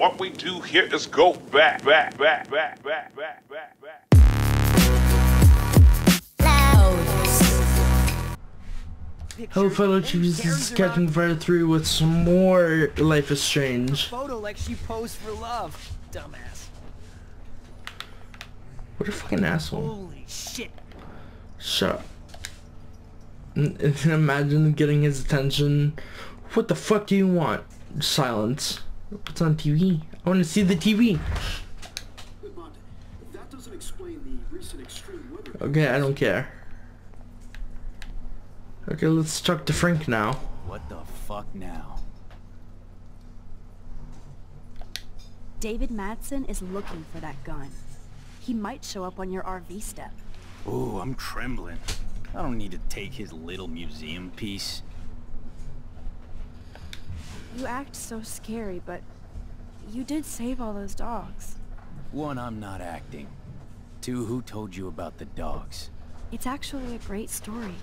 What we do here is go back, back, back, back, back, back, back, back. Hello fellow chiefs, this is Catching Fire 3 with some more Life is Strange. Photo like she posed for love, dumbass. What a fucking asshole. Holy shit. Shut up. And, and imagine getting his attention. What the fuck do you want? Silence. What's on TV? I want to see the TV. But that doesn't explain the recent extreme weather. Okay, I don't care. Okay, let's talk to Frank now. What the fuck now? David Madsen is looking for that gun. He might show up on your RV step. Ooh, I'm trembling. I don't need to take his little museum piece. You act so scary, but you did save all those dogs. One, I'm not acting. Two, who told you about the dogs? It's actually a great story.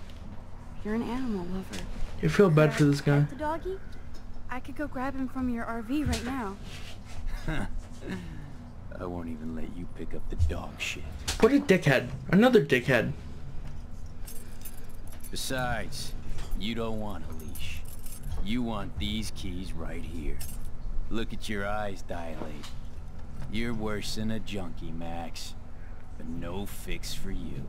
You're an animal lover. You feel bad for this guy. The doggy? I could go grab him from your RV right now. I won't even let you pick up the dog shit. What a dickhead. Another dickhead. Besides, you don't want a leash. You want these keys right here. Look at your eyes dilate. You're worse than a junkie, Max. But no fix for you.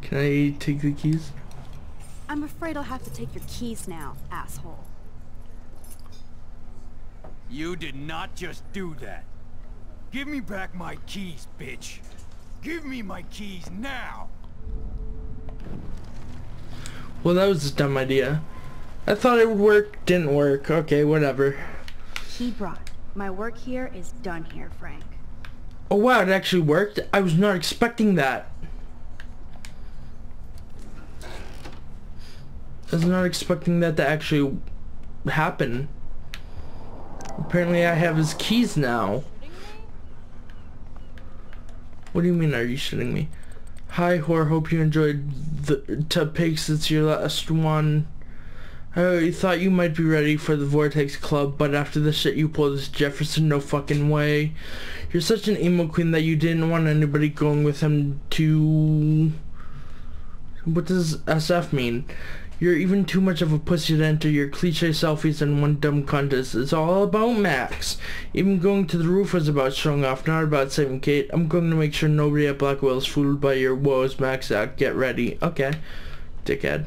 Can I take the keys? I'm afraid I'll have to take your keys now, asshole. You did not just do that. Give me back my keys, bitch. Give me my keys now. Well, that was a dumb idea. I thought it would work, didn't work. Okay, whatever. Key brought. My work here is done here, Frank. Oh wow, it actually worked? I was not expecting that. I was not expecting that to actually happen. Apparently I have his keys now. What do you mean, are you shitting me? Hi, whore, hope you enjoyed the Tub Pigs. It's your last one. I thought you might be ready for the Vortex Club, but after the shit you pulled this Jefferson, no fucking way. You're such an emo queen that you didn't want anybody going with him to... What does SF mean? You're even too much of a pussy to enter your cliche selfies in one dumb contest. It's all about Max. Even going to the roof was about showing off, not about saving Kate. I'm going to make sure nobody at Blackwell is fooled by your woes, Max out. Get ready. Okay. Dickhead.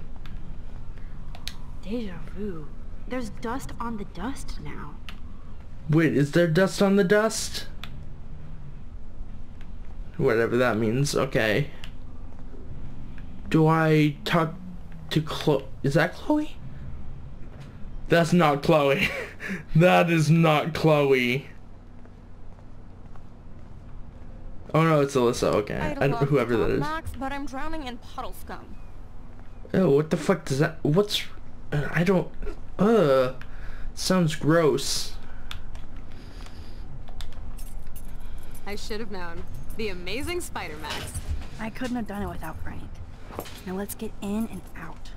Deja vu. There's dust on the dust now. Wait, is there dust on the dust? Whatever that means. Okay. Do I talk to Chloe? Is that Chloe? That's not Chloe. that is not Chloe. Oh no, it's Alyssa. Okay, I'd I, love to whoever that is. talk, is. Max, but I'm drowning in puddle scum. Oh, what the fuck does that? What's? Uh, I don't. Uh, sounds gross. I should have known. The amazing Spider Max. I couldn't have done it without Frank. Now let's get in and out.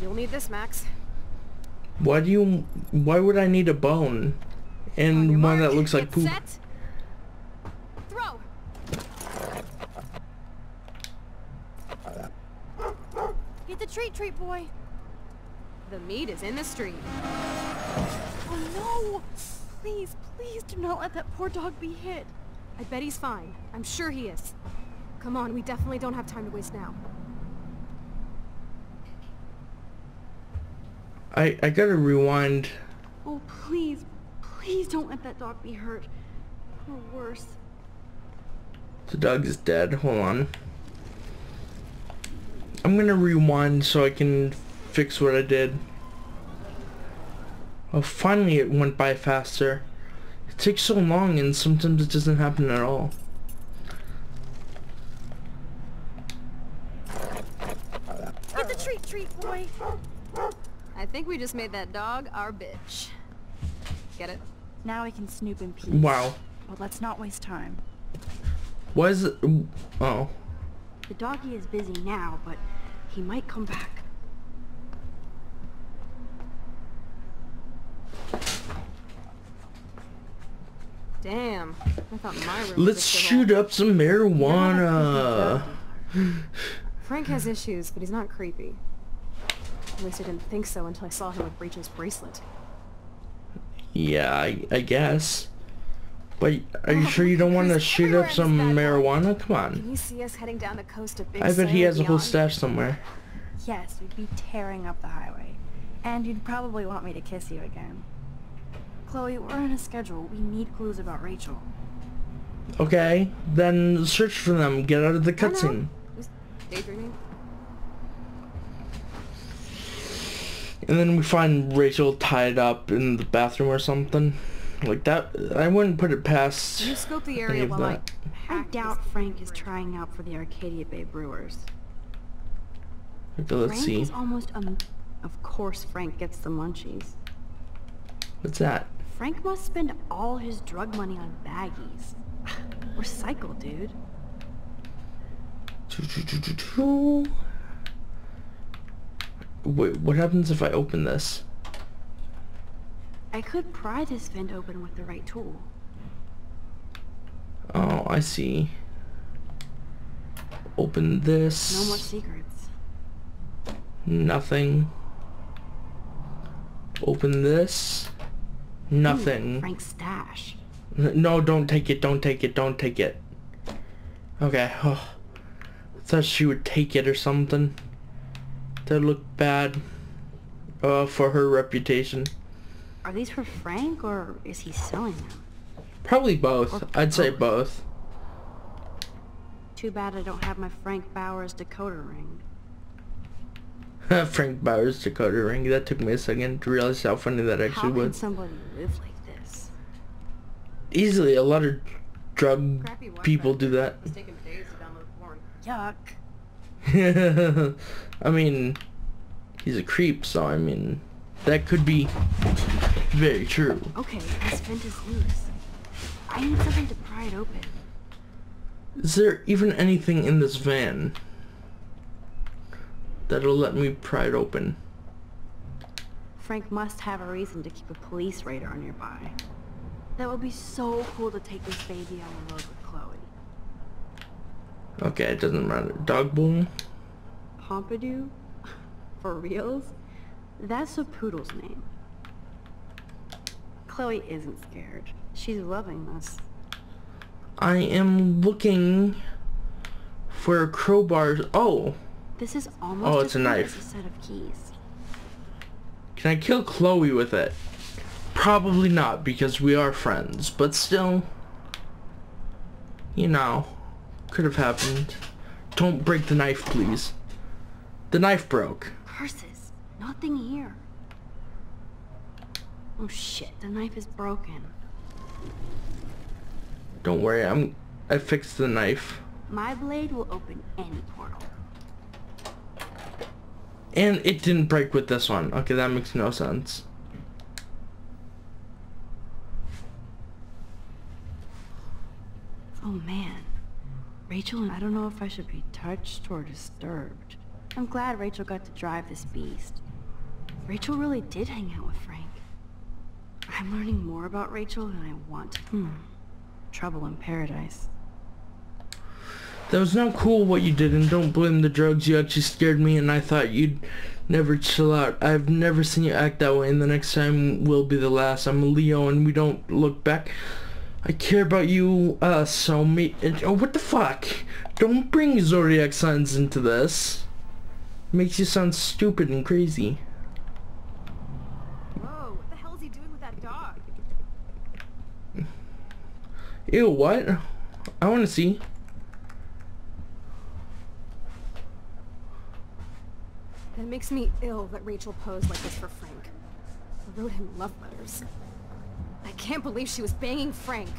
You'll need this, Max. Why do you? Why would I need a bone? On And one mark, that looks like get poop. Set. Throw. Get the treat, treat boy. The meat is in the street. Oh no! Please, please do not let that poor dog be hit. I bet he's fine. I'm sure he is. Come on, we definitely don't have time to waste now. I I gotta rewind. Oh please, please don't let that dog be hurt. Or worse. The dog is dead. Hold on. I'm gonna rewind so I can fix what I did. Oh, finally it went by faster. It takes so long and sometimes it doesn't happen at all. I think we just made that dog our bitch. Get it? Now we can snoop in peace. Wow. But let's not waste time. Why is it? Oh. The doggy is busy now, but he might come back. Damn. I thought my room Let's shoot up some marijuana. Frank has issues, but he's not creepy. At least I didn't think so until I saw him with Rachel's bracelet. Yeah, I, I guess. But are you Oh, sure you don't want to shoot up some this bad boy. marijuana? Come Can on. you see us heading down the coast of Big I bet he has a whole stash somewhere. Yes, we'd be tearing up the highway. And you'd probably want me to kiss you again. Chloe, we're on a schedule. We need clues about Rachel. Okay, then search for them. Get out of the cutscene. Daydreaming? And then we find Rachel tied up in the bathroom or something. Like that, I wouldn't put it past You scope the any area of while I that. I hack doubt Frank is trying out for the Arcadia Bay Brewers. Okay, let's Frank see. is almost um. Of course, Frank gets the munchies. What's that? Frank must spend all his drug money on baggies. Recycle, dude. Wait, what happens if I open this? I could pry this vent open with the right tool. Oh, I see. Open this. No more secrets. Nothing. Open this. Hmm, Nothing. Frank's stash. No, don't take it, don't take it, don't take it. Okay. Oh. Thought she would take it or something. That looked bad. Uh, for her reputation. Are these for Frank or is he selling them? Probably both. Or I'd say both. both. Too bad I don't have my Frank Bowers decoder ring. Frank Bowers Dakota ring. That took me a second to realize how funny that How actually can was. somebody live like this? Easily, a lot of drug people do that. It's taken days to download porn. Yuck. I mean, he's a creep, so I mean, that could be very true. Okay, this vent is loose. I need something to pry it open. Is there even anything in this van that'll let me pry it open? Frank must have a reason to keep a police radar nearby. That would be so cool to take this baby on the road with. Okay, it doesn't matter. Dog bowl? Pompidou? For reals? That's a poodle's name. Chloe isn't scared. She's loving this. I am looking for crowbars. Oh, This is almost Oh, it's a knife. as a set of keys. can I kill Chloe with it? Probably not because we are friends, but still, you know, could have happened. Don't break the knife, please. The knife broke. Curses! Nothing here. Oh shit, the knife is broken. Don't worry, I'm. I fixed the knife, My blade will open any portal. and it didn't break with this one. Okay, that makes no sense. Oh man. Rachel, I don't know if I should be touched or disturbed. I'm glad Rachel got to drive this beast. Rachel really did hang out with Frank. I'm learning more about Rachel than I want to. Hmm. Trouble in paradise. That was not cool what you did, and don't blame the drugs. You actually scared me, and I thought you'd never chill out. I've never seen you act that way, and the next time will be the last. I'm a Leo, and we don't look back. I care about you, uh, so me. Oh, what the fuck? Don't bring zodiac signs into this. It Makes you sound stupid and crazy. Whoa, what the hell is he doing with that dog? Ew, what? I want to see. That makes me ill that Rachel posed like this for Frank. I wrote him love letters. I can't believe she was banging Frank.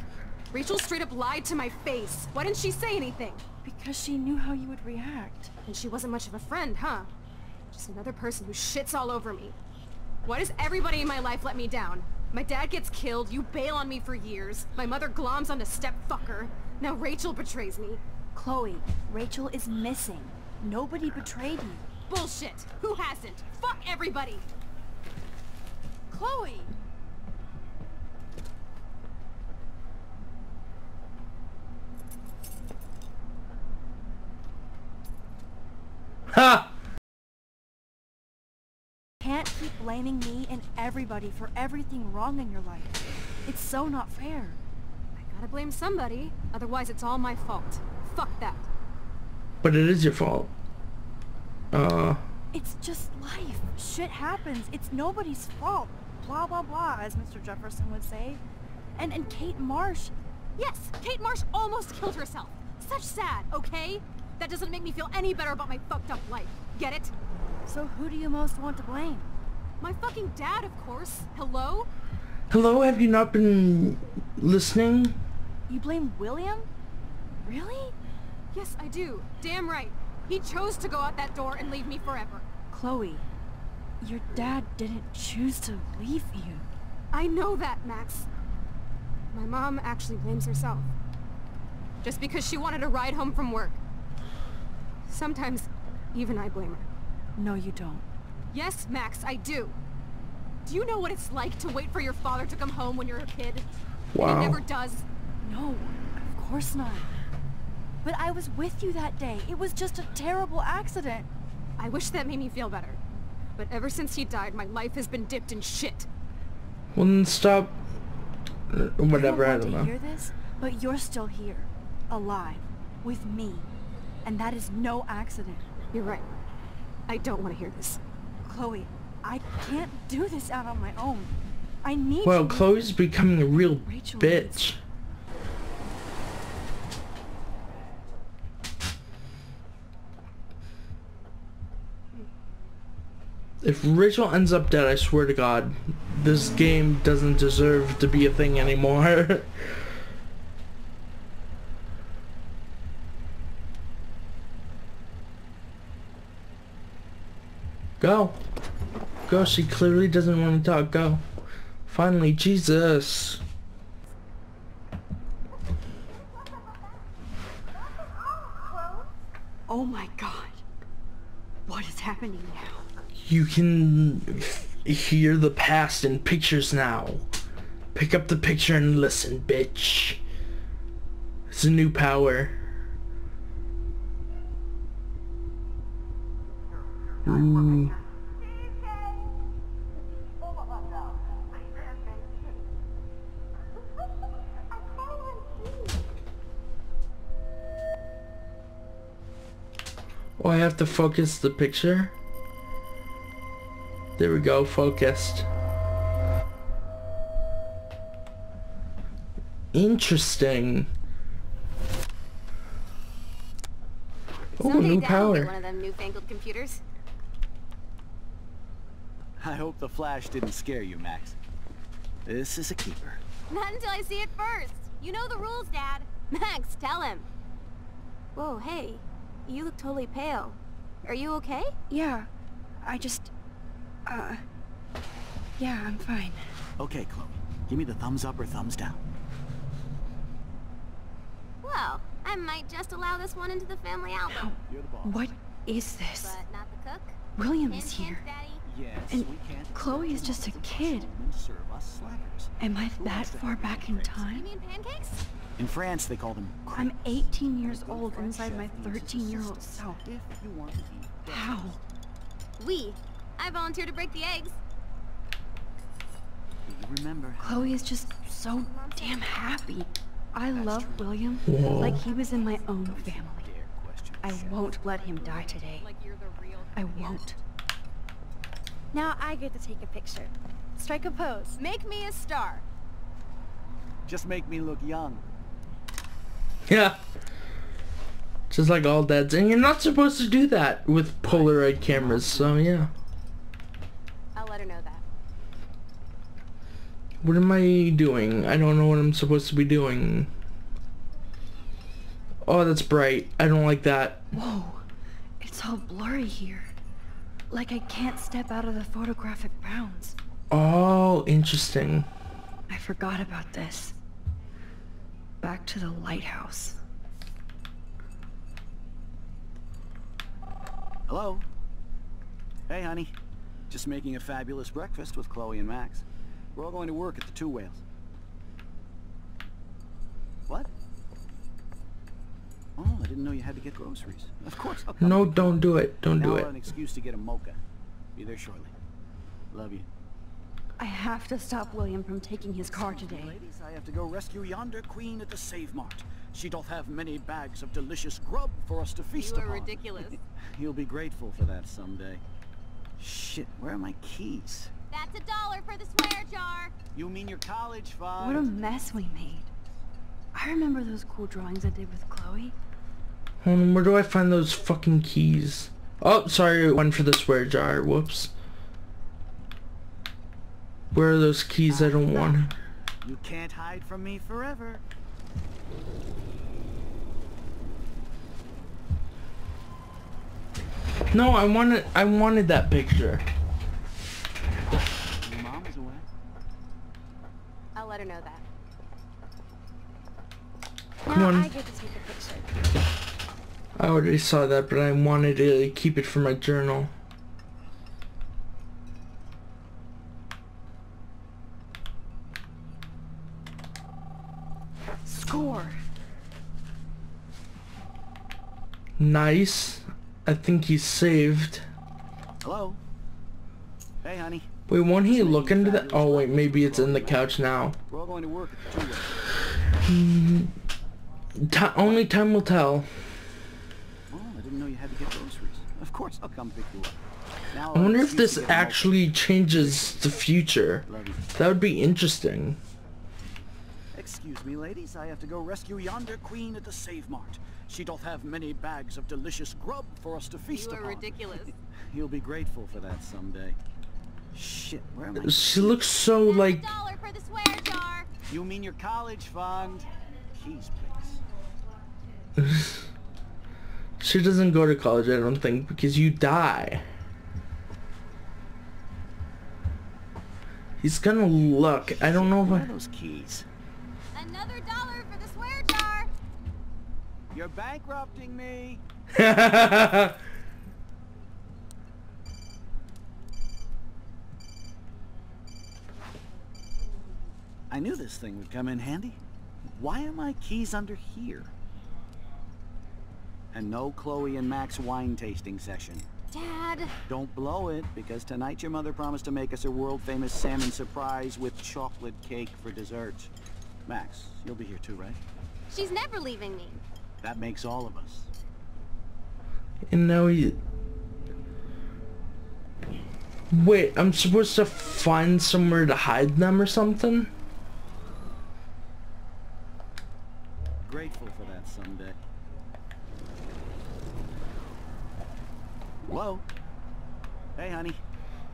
Rachel straight up lied to my face. Why didn't she say anything? Because she knew how you would react. And she wasn't much of a friend, huh? Just another person who shits all over me. Why does everybody in my life let me down? My dad gets killed, you bail on me for years. My mother gloms onto stepfucker. Now Rachel betrays me. Chloe, Rachel is missing. Nobody betrayed you. Bullshit! Who hasn't? Fuck everybody! Chloe! can't keep blaming me and everybody for everything wrong in your life. It's so not fair. I gotta blame somebody, otherwise it's all my fault. Fuck that. But it is your fault. Uh, It's just life. Shit happens. It's nobody's fault. Blah, blah, blah, as Mr. Jefferson would say. And, and Kate Marsh, Yes, Kate Marsh almost killed herself. Such sad, okay? That doesn't make me feel any better about my fucked up life. Get it? so who do you most want to blame? My fucking dad, of course. Hello? hello, have you not been listening? You blame William? Really? Yes, I do. Damn right. He chose to go out that door and leave me forever. Chloe, your dad didn't choose to leave you. I know that, Max. My mom actually blames herself. Just because she wanted a ride home from work. Sometimes, even I blame her. No, you don't. Yes, Max, I do. Do you know what it's like to wait for your father to come home when you're a kid? And he never does. No, of course not. But I was with you that day. It was just a terrible accident. I wish that made me feel better. But ever since he died, my life has been dipped in shit. Well, then stop. uh, Whatever, I I don't don't want to know. hear this, but you're still here, alive, with me. And that is no accident. You're right. I don't want to hear this. Chloe, I can't do this out on my own. I need Well. Chloe's becoming a real Rachel bitch. If Rachel ends up dead, I swear to God, this game doesn't deserve to be a thing anymore. Go. Go, she clearly doesn't want to talk. Go. Finally, Jesus. Oh my god. What is happening now? You can hear the past in pictures now. Pick up the picture and listen, bitch. It's a new power. Ooh. Oh, I have to focus the picture? There we go, focused. Interesting. Oh, Someday new Dad will get power. one of them newfangled computers. I hope the flash didn't scare you, Max. This is a keeper. Not until I see it first. You know the rules, Dad. Max, tell him. Whoa, hey. You look totally pale. Are you okay? Yeah, I just... Uh... Yeah, I'm fine. Okay, Chloe. Give me the thumbs up or thumbs down. Well, I might just allow this one into the family album. You're the boss. What is this? But not the cook. William Hint, is hint, here. Daddy. Yes, And we can't Chloe is just a kid. serve us. Am I that far back in grapes? You time? mean pancakes? In France, they call them I'm 18 years old inside my chef needs his 13-year-old self. If you want to eat How? We. I volunteer to break the eggs. You remember how Chloe is just so damn happy. I love William Whoa. like he was in my own family. I won't let him die today. Like you're the real I won't. Now I get to take a picture. Strike a pose. Make me a star. Just make me look young. Yeah. Just like all dads. And you're not supposed to do that with Polaroid cameras, so yeah. I'll let her know that. What am I doing? I don't know what I'm supposed to be doing. Oh, that's bright. I don't like that. Whoa, it's all blurry here. Like I can't step out of the photographic bounds. Oh, interesting. I forgot about this. Back to the lighthouse. Hello? Hey, honey. Just making a fabulous breakfast with Chloe and Max. We're all going to work at the Two Whales. What? Oh, I didn't know you had to get groceries. Of course, I'll. No, don't do it. Don't now do I'll it. have an excuse to get a mocha. Be there shortly. Love you. I have to stop William from taking his car today. Ladies, I have to go rescue yonder queen at the Save Mart. She doth have many bags of delicious grub for us to feast You are upon. ridiculous. You'll be grateful for that someday. Shit, where are my keys? That's a dollar for the swear jar. You mean your college fund? What a mess we made. I remember those cool drawings I did with Chloe. Hold on, where do I find those fucking keys? Oh, sorry, one for the swear jar. Whoops. Where are those keys? I don't want. You can't hide from me forever. No, I wanted. I wanted that picture. Your mom is away. I'll let her know that. Come now on. I get to take a picture. I already saw that, but I wanted to keep it for my journal. Score. Nice. I think he's saved. Hello? Hey, honey. Wait, won't he look into that? Oh wait, maybe it's in the couch now. We're all going to work at the Two Whales. Ti only time will tell. Oh, I didn't know you had to get groceries. Of course, I'll come pick you up. Now, I wonder if this you get home. actually changes the future. That would be interesting. Excuse me, ladies. I have to go rescue yonder queen at the Save Mart. She doth have many bags of delicious grub for us to feast upon. You are upon. ridiculous. You'll be grateful for that someday. Shit, where am I? She looks so That's like a dollar for the swear jar. You mean your college fund? Keys, please. she doesn't go to college. I don't think because you die. He's gonna look. I don't know if Where are I. those keys? Another dollar for the swear jar. You're bankrupting me. I knew this thing would come in handy. Why are my keys under here? And no Chloe and Max wine tasting session. Dad. Don't blow it, because tonight your mother promised to make us a world-famous salmon surprise with chocolate cake for dessert. Max, you'll be here too, right? She's never leaving me. That makes all of us. and now he. Wait, I'm supposed to find somewhere to hide them or something? Grateful for that someday. Hello? Hey, honey.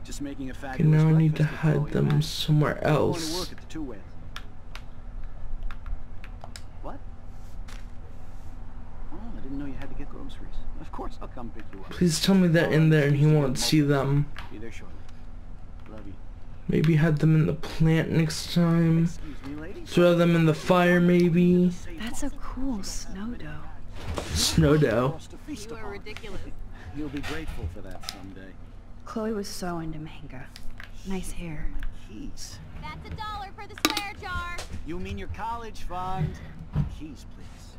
Just making a Okay, now I need to hide them Max. somewhere We're going to else. work at the Two Whales. What? Oh, I didn't know you had to get groceries. Of course, I'll come pick you up. Please tell me they're in there and he won't see them. Be there shortly. Love you. Maybe hide them in the plant next time. Me. Throw them in the fire maybe. That's a cool snow dough. Snow dough. You are ridiculous. You'll be grateful for that someday. Chloe was so into manga. Nice hair. Keys. That's a dollar for the square jar. You mean your college fund? Keys, please.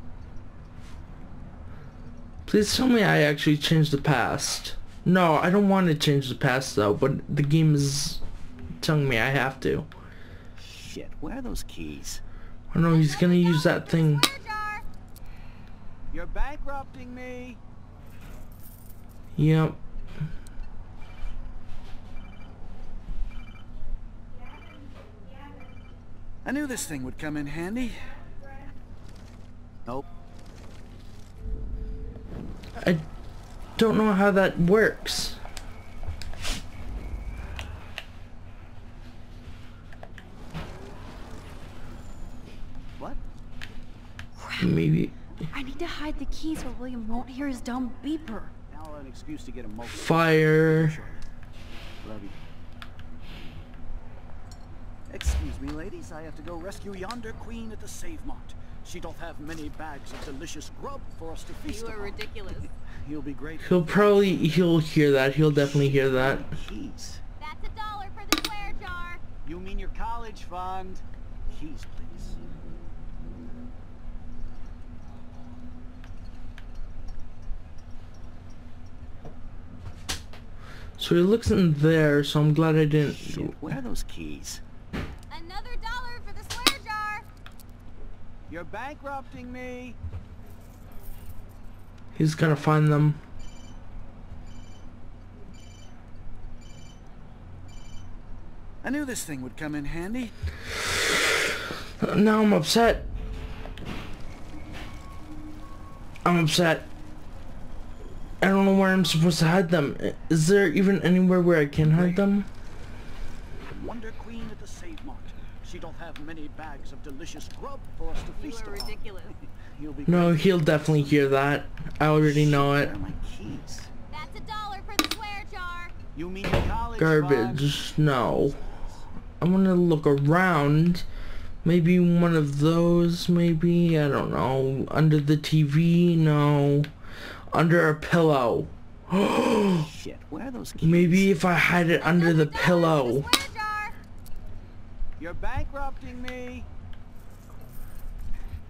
Please tell me I actually changed the past. No, I don't want to change the past though, but the game is telling me I have to. Shit, where are those keys? I know he's gonna use that thing. Swear jar. You're bankrupting me. Yep. I knew this thing would come in handy. Nope. I don't know how that works. What? Maybe I need to hide the keys so William won't hear his dumb beeper. Now an excuse to get a multi. fire. Love you. Excuse me, ladies. I have to go rescue yonder queen at the Save Mart. She doth have many bags of delicious grub for us to feast You are upon. ridiculous. He'll be grateful. He'll probably he'll hear that. He'll definitely hear that. Keys. That's a dollar for the swear jar. You mean your college fund? Keys, please. So he looks in there, so I'm glad I didn't... Shit, where are those keys? Another dollar for the swear jar. You're bankrupting me. He's gonna find them. I knew this thing would come in handy. Now I'm upset. I'm upset. I don't know where I'm supposed to hide them. Is there even anywhere where I can hide them? Wonder Queen at the Save Mart. She don't have many bags of delicious grub for us to You feast are ridiculous. He'll be No, he'll definitely hear that. I already know it. Where are my keys? That's a dollar for the swear jar. You mean your college fund? Garbage. No. I'm gonna look around. Maybe one of those, maybe. I don't know. Under the TV? No. Under a pillow. Shit, where are those keys? Maybe if I hide it under the Another dollar for pillow. the swear jar. You're bankrupting me.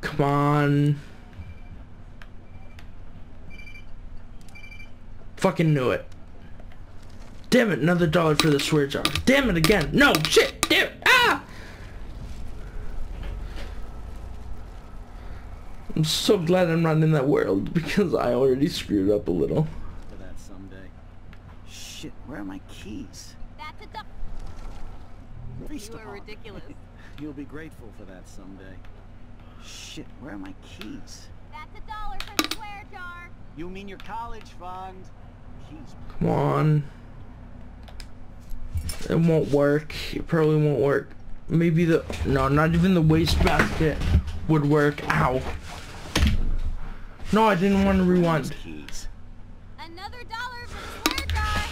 Come on. Fucking knew it. Damn it, another dollar for the swear jar. Damn it again. No, shit, damn it. Ah! I'm so glad I'm not in that world because I already screwed up a little. For that someday. Shit, where are my keys? That's a dollar. Feast You are upon. ridiculous. You'll be grateful for that someday. Shit, where are my keys? That's a dollar for the swear jar. You mean your college fund? Keys. Come on. It won't work. It probably won't work. Maybe the... No, not even the wastebasket would work. Ow. No, I didn't want to rewind. Another dollar for the swear jar.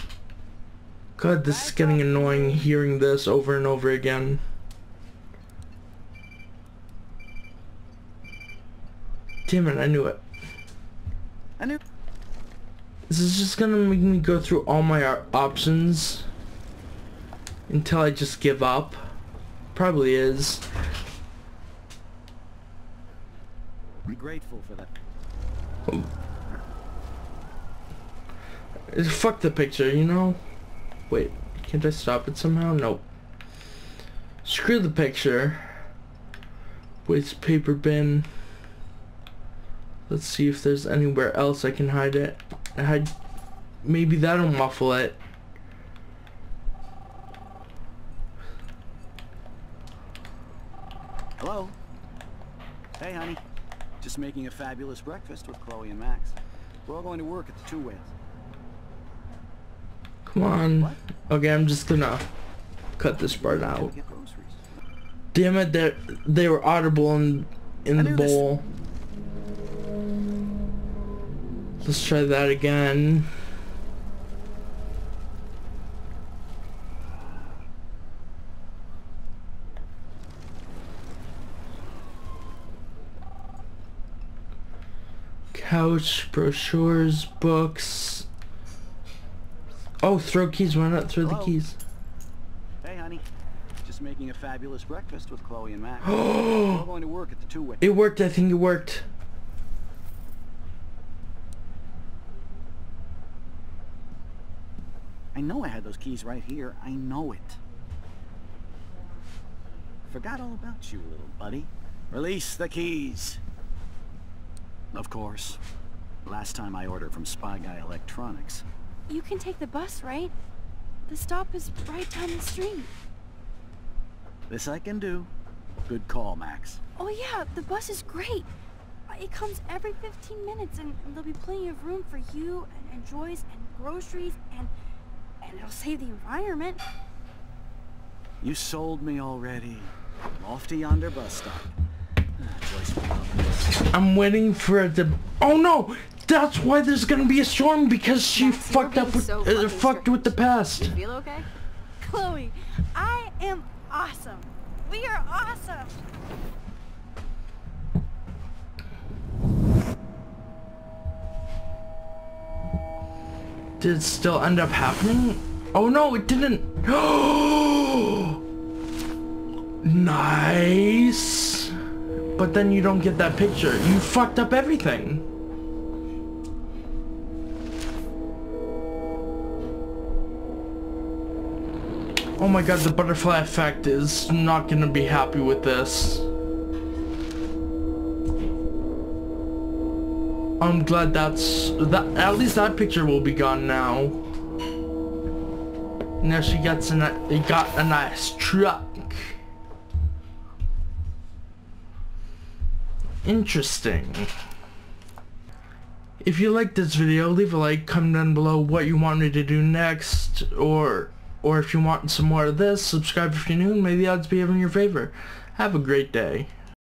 God, this is getting annoying hearing this over and over again. Damn it, I knew it. I knew. This is just gonna make me go through all my options until I just give up. Probably is. Be grateful for that. Fuck the picture, you know? Wait, can't I stop it somehow? Nope. Screw the picture. Waste paper bin. Let's see if there's anywhere else I can hide it. Hide... Maybe that'll muffle it. Hello? Hey, honey. Just making a fabulous breakfast with Chloe and Max. We're all going to work at the Two Whales. Come on. What? Okay, I'm just gonna cut this part out. Damn it, they they were audible in in the knew this- bowl. Let's try that again. Couch, brochures, books. Oh, throw keys. Why not throw the keys? Hey, honey. Just making a fabulous breakfast with Chloe and Max. We're going to work at the Two Whales. It worked. I think it worked. I know I had those keys right here. I know it. Forgot all about you, little buddy. Release the keys. Of course. Last time I ordered from Spy Guy Electronics. You can take the bus, right? The stop is right down the street. This I can do. Good call, Max. Oh yeah, the bus is great. It comes every 15 minutes and, and there'll be plenty of room for you and, and Joyce and groceries and and it'll save the environment. You sold me already. I'm off to yonder bus stop. I'm waiting for the. Oh no! That's why there's gonna be a storm because she Max, fucked up with so uh, fucked with the past. You feel okay? Chloe, I am awesome. We are awesome. Did it still end up happening? Oh no, it didn't. nice. But then you don't get that picture. You fucked up everything. Oh my god, the butterfly effect is not gonna be happy with this. I'm glad that's that at least that picture will be gone now. Now she gets a ni- got a nice truck. Interesting. If you liked this video, leave a like, comment down below what you want me to do next, or or if you want some more of this, subscribe if you're new, and may the odds be in your favor. Have a great day.